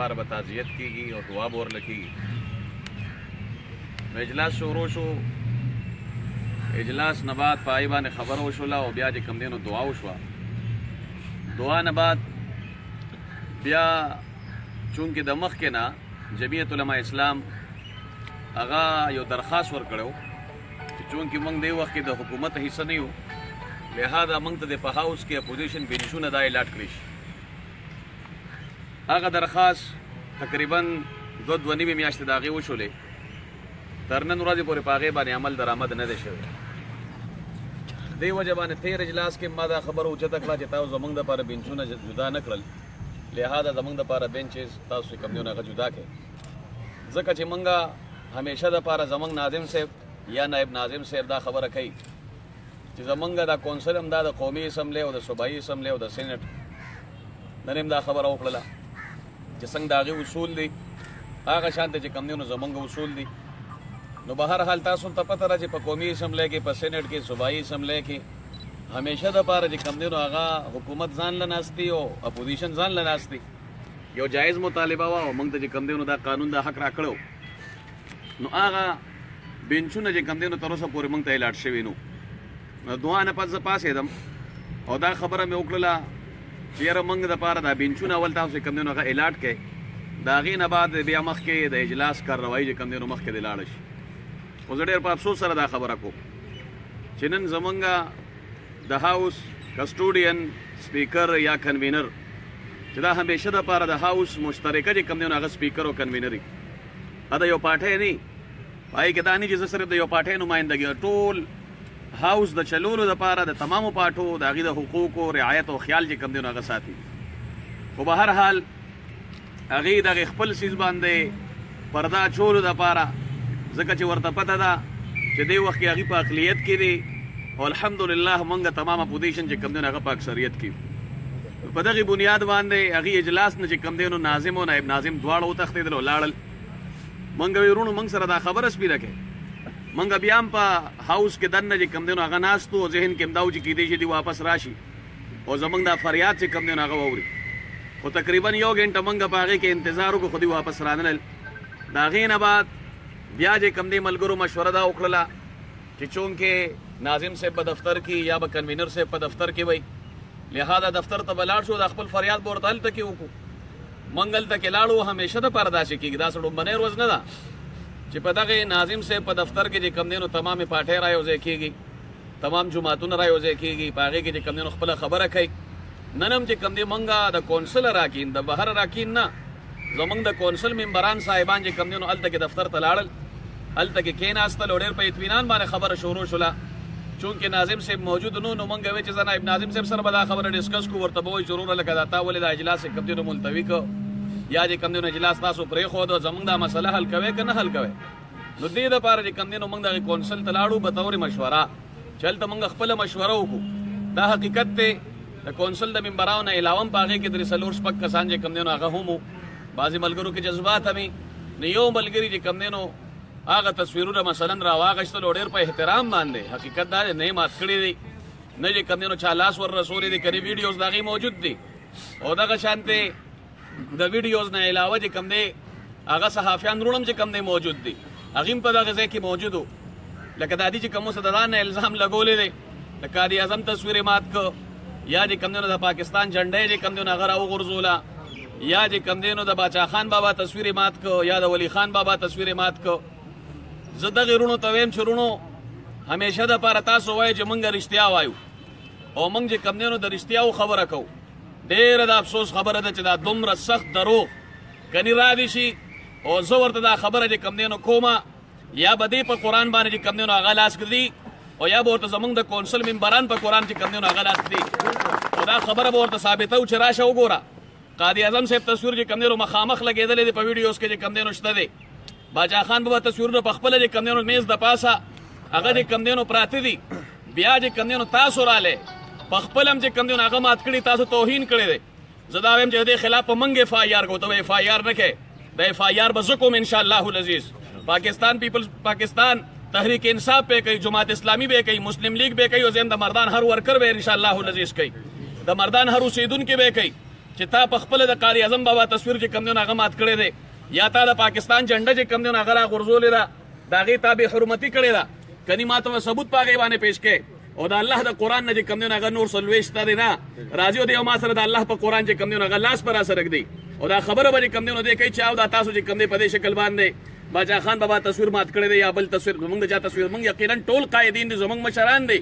بار به تعزیت کیږي او دعا به ورله کیږي نو اجلاس شروع شو اجلاس نه بعد په هغې باندې خبره وشوله او بیا چې کوم دی نو دعا وشوه دعا نه بعد بیا چونکې د مخکې نه جمعیت علما اسلام هغه یو درخواست ورکړو چې چونکې موږ دی وخت کې د حکومت حصه نه یو لهدا موږ ته د په هاوس کې اپوزیشن بنچونه دا الاټ کړی شي هغه درخواست تقریبا دوه دوه نیمې میاشتې د هغې وشولې تر نن ورځې پورې په هغې باندې عمل درآمد نه دی شوی دې وجه باندې تېر اجلاس کې ما دا خبره اوچته کړه چې تاسو زمونږ دپاره بینچونه جدا نه کړل لهذا زمونږ دپاره بینچز تاسو چې کوم دی هغه جدا کړئ ځکه چې مونږ همیشه دپاره زمونږ ناظم صاحب یا نایب ناظم صاحب دا خبره کوي چې زمونږ دا کونسل هم دا د قومي اسمبلی او د صوبایي اسمبلی او د سینټ نن هم دا خبره وکړله چې څنګه د هغې اصول دی هغه شان ته چې کوم دی نو زمونږ اصول دی نو به هر حال تاسو ته پته ده چې په قومي اسمبلی کې په سینټ کې صوبایي اسمبلی کې همیشه د پاره چې کم دینو هغه حکومت ځان لناستي او اپوزیشن ځان لناستي یو جایز مطالبه وا او موږ ته چې کم دینو دا قانون د حق راکړو نو هغه بنچونه چې کم دینو تر اوسه پورې مونږ ته الاټ شوی نو دعا نه پز پاسې دم او دا خبره مې وکړه چې یاره مونږ د پاره دا بنچونه اول تاسو کم دینو هغه الاټ کړي دا غي نه بعد بیا مخ کې د اجلاس کاروایی چې کم دینو مخ کې د لاړ شي او زه ډېر په افسوس سره دا خبره کوم چې نن زمونږ د هاوس کسټوډین سپیکر یا کنوینر چې دا همیشه د پاره د هاوس مشترکه چې کم دی هغه سپیکر او کنوینری دا د یو پارټۍ نه پای کې دا نه چې زه صرف د یو پارټۍ نمایندګي ټول هاوس د چلولو لپاره د تمامو پارټو د هغې د حقوقو رعایت او خیال چې کوم دی نو هغه ساتي خو به هر حال هغې دغه خپل څیز باندې پردا چولو لپاره ځکه چې ورته پته ده چې دې وخت کې هغې په اقلیت کې دی او الحمدلله مونږ تمامه پوزیشن چې کوم دی هغه په اکثریت کې په دغه بنیاد باندې هغه اجلاس نه چې کوم دی نو ناظم او نائب ناظم دواړه وتښتېدل او لاړل. موږ وې وروڼو موږ سره دا خبره سپیره کړئ. موږ بیا هم په هاوس کې دننه چې کوم دی نو هغه ناست وو او ذهن کې همدا و چې کېدای شي دوی واپس راشي او زموږ دا فریاد چې کوم دی نو هغه واوري. خو تقریبا یو ګنټه موږ په هغې کې انتظار وکړو خو دوی واپس رانلل. د هغې نه بعد بیا چې کوم دی ملګرو مشوره دا وکړله چې چونکه ناظم صاحب په دفتر کې یا به کنوینر صاحب په دفتر کې وای لهدا دفتر ته بلاړ شو د خپل فریاد ورته هلته کې وکړو منګل ته کې لاړو همیشه د پرداسې کېږي دا سړو منې روز نه ده چې په دغه ناظم صاحب په دفتر کې چې کم دینو تمامې پاټې را یوځای کېږي تمام جماعتونه را یوځای کېږي په هغې کې چې کم دینو خپله خبره کوي نن هم چې کم دی مونږه د کونسل راکین د بهر راکین نه زمونږ د کونسل ممبران صاحبان چې کوم دینو الته کې دفتر ته لاړل الته کې کیناستل او ډېر په اطمینان باندې خبره شروع شوله چونکه ناظم صاحب موجود نو نو مونږ وی چې زنا ابن ناظم صاحب سره به دا خبره ډیسکس کو ورته به وي ضرور لکه دا تا ولې دا اجلاس کوم دینو ملتوي کو یا دې کوم دینو اجلاس تاسو پرې خو دا زمونږ دا مسله حل کوي که نه حل کوي نو دې د پاره چې کوم دینو مونږ د کونسل ته لاړو به تور مشوره چلته مونږ خپل مشوره وکړو دا حقیقت ته د کونسل د ممبرانو نه علاوه په هغه کې درې څلور شپږ کسان چې کم دینو هغه هم بعضی ملګرو کې جذبات همي نه یو ملګری چې کم دینو هغه تصویرونه مثلا را واغشتل ډېر په احترام باندې حقیقت دا نه مات کړی دی نه چې کم دینو چا لاس ور رسولې دي کړي ویډیوز داغي موجود دي او دغه شانته د ویډیوز نه علاوه چې کم دی هغه صحافیان رونم چې کم دی موجود دی هغه په دغه ځای کې موجود وو لکه دا دي چې کوم څه د ځان الزام لګولې دی د قاضي اعظم تصویر مات کو یا چې کم دی د پاکستان جنډې چې کم دی هغه راو غرزولا یا چې کم دی نو د باچا خان بابا تصویر مات کو یا د ولی خان بابا تصویر مات کو زه دغه رونو ته ویم چې رونو همیشه د پاره تاسو وایي چې مونږ رښتیا وایو او موږ چې کم دینو د رښتیاو خبره کوو ډېره د افسوس خبره ده چې دا دومره سخت دروغ ګنی را دي شي او زه ورته دا خبره چې کم دینو کومه یا به دې په قرآن باندې چې کم دینو هغه لاس کړي او یا به ورته زمونږ د کونسل ممبران په قرآن چې کم دینو هغه لاس کړي او دا خبره به ورته ثابته او چې راشه وګوره قاضي اعظم صاحب تصویر چې کم دی نو مخامخ لګېدلی دی په ویډیوز کې چې کم دی نو شته دی باچا خان بابا تصویرونه په خپله چې کم دی نو میز د پاسه هغه چې کم دی نو پراته دي بیا چې کم دی نو تاسو رالی په خپل هم چې کم دی نو هغه مات کړي تاسو توهین کړی دی زه دا وایم چې د دې خلاف په موږ اف آی آر کوو ته اف آی آر نه کوې د ایف آی آر به زه کوم ان شاء الله العزیز پاکستان پیپلز پاکستان تحریک انصاف به کوي جماعت اسلامي به کوي مسلم لیگ به کوي او زم د مردان هر ورکر به ان شاء الله العزیز کوي د مردان هر اوسیدونکو به کوي چې تا په خپل د قاری اعظم بابا تصویر چې کم نه هغه مات کړی دی یا تا د پاکستان جنډه چې کم نه هغه را غورځولې ده د هغې تا بې حرمتي کړې ده کني ما ته ثبوت په هغې باندې پیش کړې او د الله د قرآن نه چې کوم دی نو هغه نور څلوېښت ته دی نه راځي او دی او ما سره د الله په قرآن چې کوم دی نو هغه لاس پر راسره ږدي او دا خبره به چې کوم دی نو دی کوي چې او دا تاسو چې کوم دی په دې شکل باندې باچا خان بابا تصویر مات کړی دی یا بل تصویر زمونږ د چا تصویر مونږ یقینا ټول قائدین دي زمونږ مشران دي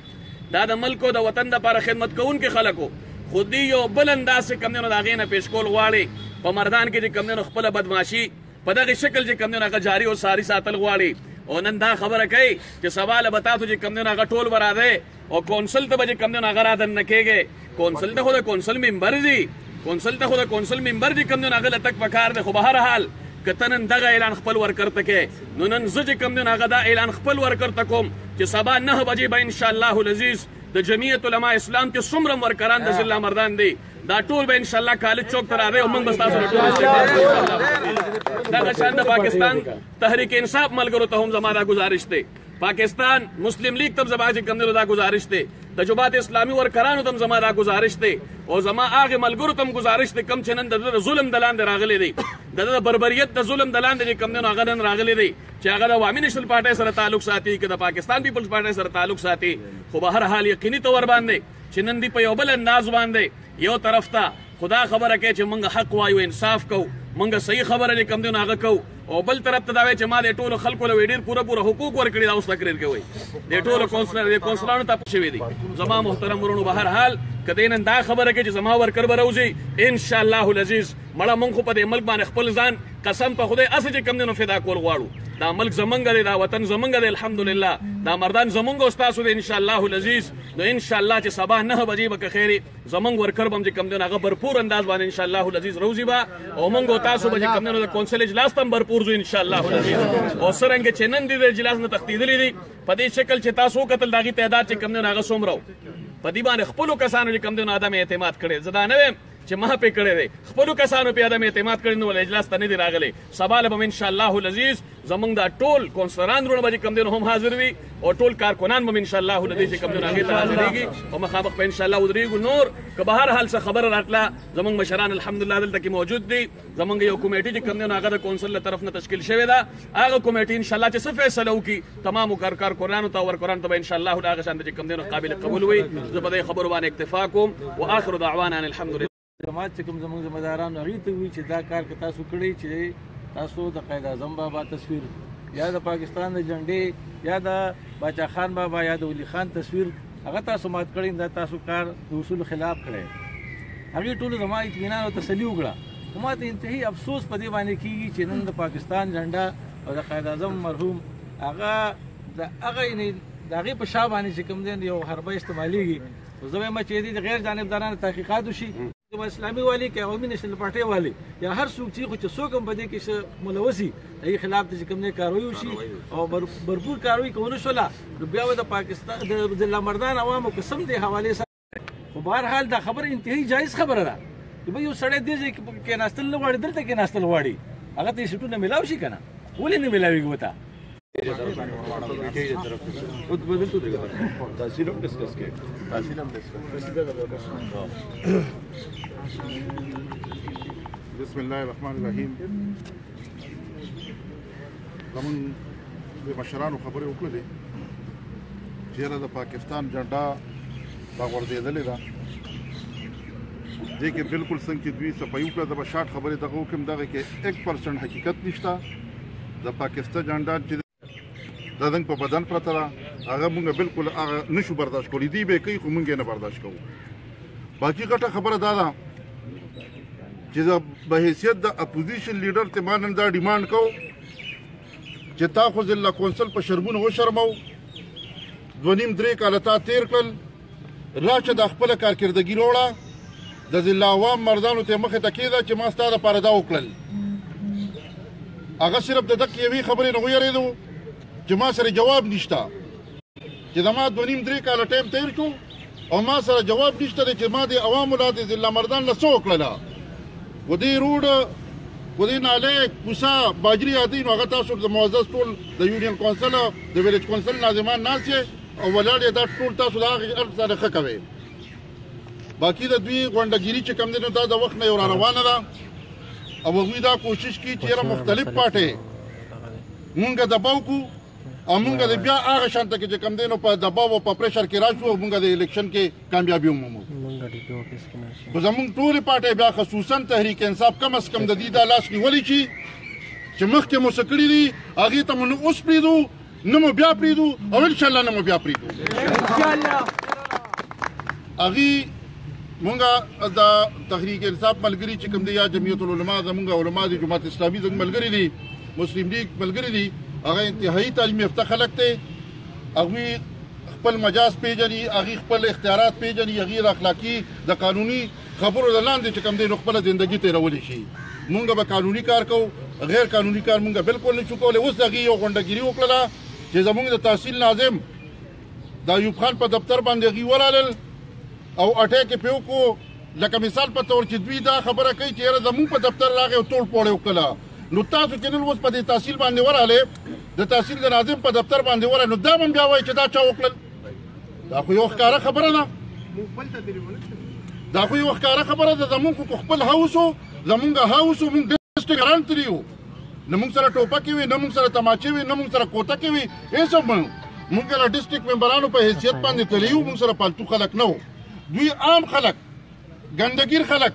دا د ملک او د وطن لپاره خدمت کوونکي خلکو خو دی یو بل انداز چې کوم دی نو د هغې نه پیش کول غواړي په مردان کې چې کوم دی نو خپله بدماشي په دغه شکل چې کوم دی نو هغه جاري او ساري ساتل غواړي او نن دا خبره کوي چې سبا له به تاسو چې کوم دی نو هغه ټول به راځئ او کونسل ته به چې کوم دی نو هغه رادننه کېږئ کونسل ته خو د کونسل ممبر دي کونسل ته خو د کونسل ممبر دي کوم دی نو هغه له تک پکار دی خو به هر حال که ته نن دغه اعلان خپل ورکر ته کې نو نن زه چې کوم دی نو هغه دا اعلان خپل ورکر ته کوم چې سبا نه بجې به انشاءالله العزیز د جمعیت علما اسلام چې څومره ورکران د ضلع مردان دي دا ټول به ان شاء الله کالج چوک ته راغی او موږ به تاسو له ټولو سره دا شان د پاکستان تحریک انصاف ملګرو ته هم زموږ گزارش دی پاکستان مسلم لیگ تم زما چې کمنو دا گزارش دی د جماعت اسلامي ورکرانو تم زما دا گزارش دی او زما هغه ملګرو تم گزارش دی کم چنن د ظلم د لاندې راغلي دی د بربریت د ظلم د لاندې چې کمنو هغه نن راغلي دی چې هغه د عوامي نشل پارټي سره تعلق ساتي که د پاکستان پیپلز پارټي سره تعلق ساتي خو به هر حال یقیني تور باندې چې نن دی په یو بل انداز باندې یو طرف ته خدا خبره کوي چې موږ حق وایو انصاف کوو موږ صحیح خبره چې کم دی هغه کوو او بل طرف ته دا وایي چې ما د ټولو خلکو له ډیر پوره پوره حقوق ورکړي دا اوس تقریر کوي د ټولو کونسلر د کونسلانو ته شوی دی زما محترم ورونو به هر حال کدی نن دا خبره کوي چې زما ورکر به راوځي ان شاء الله العزیز مړه مونږ خو په دې ملک باندې خپل ځان قسم په خدای اسه چې کم دینو فدا کول غواړو دا ملک زمونږ دی دا وطن زمونږ دی الحمدلله دا مردان زمونږ استاد دی ان شاء الله العزیز نو ان شاء الله چې سبا نه بجې به کخېری زمونږ ورکر بم چې کم دین هغه برپور انداز باندې ان شاء الله العزیز روزي با او مونږ تاسو به چې کم دین د کونسل اجلاس تم برپور زو ان شاء الله العزیز او سرنګ چې نن دې اجلاس نه تختیدلې دي په دې شکل چې تاسو قتل داغي تعداد چې کم دین هغه سومرو په دې باندې خپل کسانو چې کم دین ادم اعتماد کړي زدا نه چې ما پې کړی دی خپلو کسانو پې عدم اعتماد کړی نو ولې اجلاس ته نه دی راغلی سبا له به هم انشاءالله العزیز زمونږ دا ټول کونسلران وروڼه به چې کوم دی هم حاضر وي او ټول کارکنان به هم انشاءالله العزیز چې کوم دی هغې ته حاضرېږي او مخامخ به انشاءالله ودرېږو نور که به هر حال څه خبره راتله زمونږ مشران الحمدلله دلته کې موجود دي زمونږ یو کمیټه چې کوم نه هغه د کونسل له طرف نه تشکیل شوې ده هغه کمیټه ان شاء الله چې څه فیصله وکړي تمام کار کار قران ته ور قران ته ان شاء الله هغه شان چې کوم نه قابل قبول وي زه په دې خبرو باندې اکتفا کوم او اخر دعوانا ان الحمد لله جماعت چې کوم زمونږ ذمہ داران هغه ته وی چې دا کار که تاسو کړی چې تاسو د قائد اعظم بابا تصویر یا د پاکستان د جنډې یا د باچا خان بابا یا د ولی خان تصویر هغه تاسو مات کړی دا تاسو کار د اصول خلاف کړی هغه ټول زما اطمینان او تسلی وکړه ما ته انتهایی افسوس په دې باندې کیږي چې نن د پاکستان جنډا او د قائد اعظم مرحوم هغه د هغه نه د هغه په شابه باندې چې کوم دین یو حربه استعماليږي زه به مچې دي غیر جانبدارانه تحقیقات وشي کوم اسلامي والی که قومي نېشنل پارټۍ والی یا هر څوک چې خو چې څوک هم په دې کې څه ملوثي هغې خلاف د چې کوم دی کاروي وشي او برپور کاروي که ونه شوله نو بیا به د پاکستان د ضلع مردان عوامو قسم دې حوالې سره خو بهرحال دا خبره انتهایي جایز خبره ده چې به یو سړی دې ځای کې کېناستل نه غواړي دلته کېناستل غواړي هغه ته یې سیټونه میلاو شي که نه ولې نه میلاوېږي ورته تحصیل هم ډسکس کې تحصیل هم ډسکس بسم الله الرحمن الرحیم زمون د مشرانو خبرې وکړې دي چې را د پاکستان جنډا دا ورزیدلې ده دې کې بالکل څنګه چې دوی صفایو کړه د بشاټ خبرې دغه حکم دغه کې 1% حقیقت نشته د پاکستان جنډا چې د زنګ په بدن پرته ده هغه مونږ بالکل هغه نشو برداشت کولی دی به کوي خو مونږ نه برداشت کوو باقي غټه خبره دا ده چې دا به حیثیت د اپوزیشن لیډر ته مانن دا ډیماند کو چې تا خو ضلع کونسل په شرمونو وشرمو دونیم درې کاله تا تیر کړل راشه دا خپله کارکردګي راوړه د ضلع عوام مردانو ته مخې ته کېده چې ما ستا دپاره دا وکړل هغه صرف د دقې یوې خبرې نه ویرېدو چې ما سره جواب نشته چې زما دوه نیم درې کاله ټایم تیر شو او ما سره جواب نشته دی چې ما د عوامو لا د ضلع مردان له څه وکړله و دې روډ و دې نالۍ کوڅه باجري یادوي نو هغه تاسو د معزز ټول د یونین کونسل د ویلج کونسل ناظمان ناست یې او ولاړ یې دا ټول تاسو دا ارګ سره ښه کوي باقی د دوی غونډګيري چې کم دینو دا د وخت نه یو روانه ده او هغوی دا کوشش کوي چې یره مختلف پاټي مونږه دباو کو او مونږه د بیا هغه شانته کې چې کم دینو په دباو او په پریشر کې راځو او مونږه د الیکشن کې کامیابی ومومو مونږه ډي پی اوفیس کې نشو خو زمونږ ټول پاټي بیا خصوصا تحریک انصاف کم اس کم د دې د لاس نیولې چې چې مخکې مو سکړی دي هغه ته مونږ اوس پریدو نه مو بیا پریدو او ان شاء الله نه مو بیا پریدو ان شاء الله اغي مونږه د تحریک انصاف ملګری چې کوم دی یا جمعیت العلماء زمونږ علما دي جماعت اسلامي زمونږ ملګری دي مسلم لیگ ملګری دي هغه انتهایی تعلیم یافته خلک دي هغوی خپل مجاز پیژني هغوی خپل اختیارات پیژني هغوی د اخلاقي د قانوني خبرو له لاندې چې کوم دی نو خپله زندګي تېرولی شي مونږ به قانوني کار کوو غیر قانوني کار مونږ بالکل نشو کولی اوس هغې یو غونډګیري وکړله چې زمونږ د تحصیل ناظم د ایوب خان په دفتر باندې هغوی ورالل او اټیک یې پرې وکړو لکه مثال په تور چې دوی دا خبره کوي چې یاره زمونږ په دفتر راغی او توړ پوړی وکړله نو تاسو چې نن اوس په دې تحصیل باندې وراله د تحصیل د ناظم په دفتر باندې وراله نو دا به هم بیا وایي چې دا چا وکړل دا خو یو ښکاره خبره ده دا خو یو ښکاره خبره ده زمونږ خو خپل هاوس و زمونږ هاوس و مونږ ډسټرکټ ګران تري یو نه مونږ سره ټوپکې وي نه مونږ سره تماچې وي نه مونږ سره کوتکې وي هېڅ هم نه مونږ له ډسټرکټ ممبرانو په حیثیت باندې تللي یو مونږ سره پالتو خلک نه وو دوی عام خلک ګندګیر خلک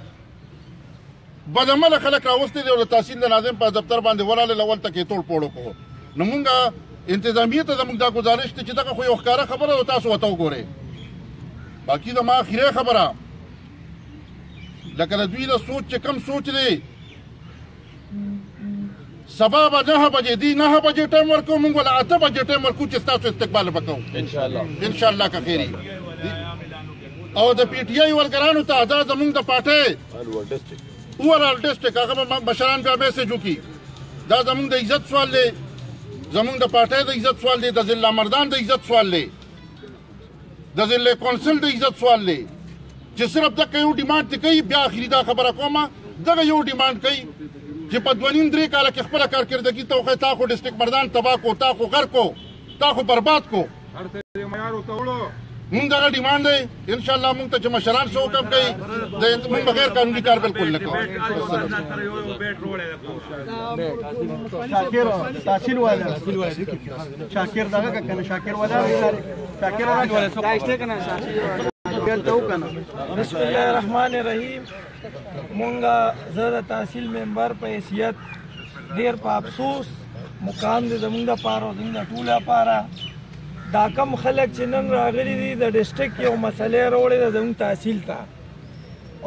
بدعمله خلک راوستي دي او د تحصیل د ناظم په دفتر باندې ولاړل اول ته کې توړ پوړ وکړو نو مونږه انتظامیه ته زموږ دا گزارش ته چې دغه خو یو ښکاره خبره او تاسو وته وګورئ باقی د ما اخیره خبره لکه د دوی د سوچ چې کم سوچ دی سبا به نه بجې دی نه بجې ټایم ورکو موږ ولا اته بجې ټایم ورکو چې تاسو استقبال وکړو ان شاء الله ان شاء الله که خیری او د پی ټی آی ورګرانو ته دا زمونږ د پاټه اورال ډیسټریکټ هغه مشران بیا به سجو کی دا زمونږ د عزت سوال دی زمونږ د پاټه د عزت سوال دی د ضلع مردان د عزت سوال دی د ضلع کونسل د عزت سوال دی چې صرف دغه یو ډیمانډ ته کوي بیا اخري دا خبره کومه دغه یو ډیمانډ کوي چې په دونیم درې کال کې خپل کارکردګي ته خو تا خو ډیسټریکټ مردان تبا کو تا خو غر کو تا خو برباد کو مونږ دغه ډیمانډ دی ان شاء الله مونږ ته چې مشران سو کم کوي د مونږ بغیر قانوني کار بالکل نه کوو تحصیل والا تحصیل والا شاکر دغه کنه شاکر ولا شاکر ولا داشته کنه شاکر ته وکنه بسم الله الرحمن الرحیم مونږه زه د تحصیل ممبر په حیثیت ډیر په افسوس مقام دې زمونږ د پاره او زمونږ ټول لپاره دا کم خلک چې نن راغلي دي د ډیسټریکټ یو مسلې راوړې ده زمونږ تحصیل ته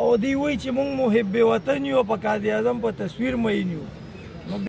او دی وی چې مونږ محب وطن یو په قاضي اعظم په تصویر مې نیو